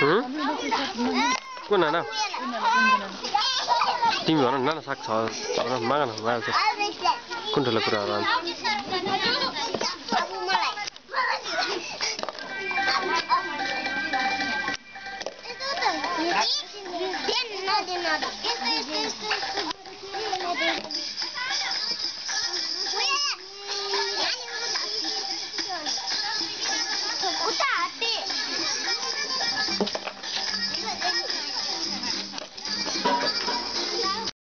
Ừ? Cô nào nào? Tim vào nó nó sắc sọ sọ nó mang nó vào chứ. Con thật là cô nào? Hãy subscribe cho kênh Ghiền Mì Gõ Để không bỏ lỡ những video hấp dẫn